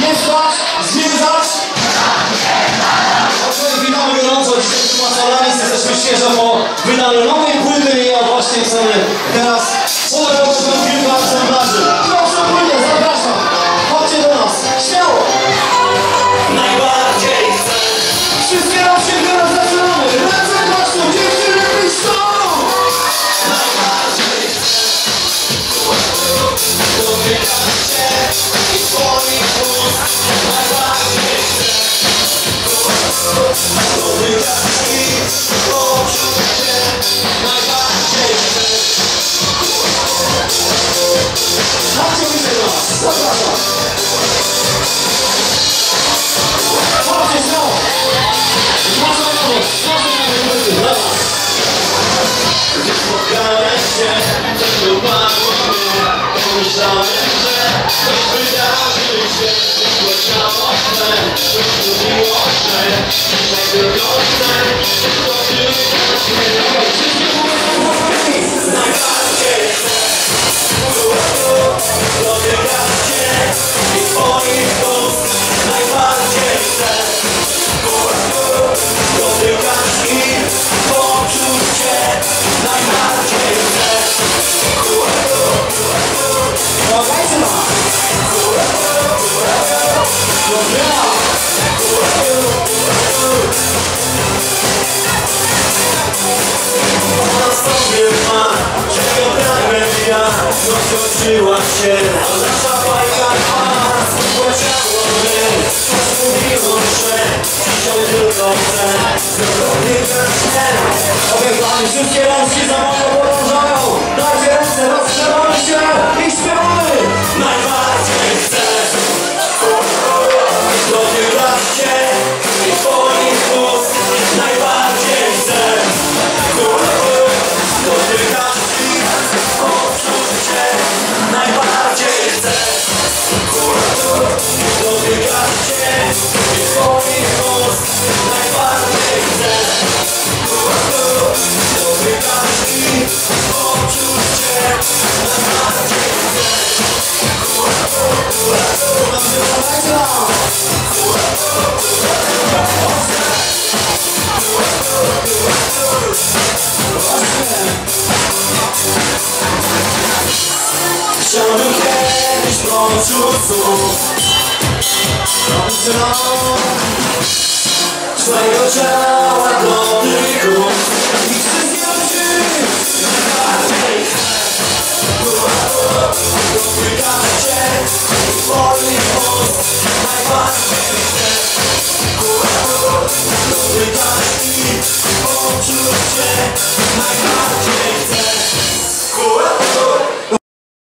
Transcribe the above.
Nie spać, zwiedzać. Oczywiście witamy gorąco dzisiaj z Masalami, jesteśmy świeżo po wydaniu płyty, a właśnie chcemy teraz polerować do kilku egzemplarzy. Się Spłaczało twe, coś mówiło, że Tak tylko mnie Najbardziej chcę Dotykać cię i twoich ust Najbardziej chcę Dotykać i poczuć cię Najbardziej Rozkoczyła się, a nasza bajka ma Spłaciało mnie, coś mówiło, że Dzisiaj tylko chcę Dotykać cię Obiegamy wszystkie rączki za mną podążają. Dajcie ręce, rozstrzewamy się i śpiewamy. Twoja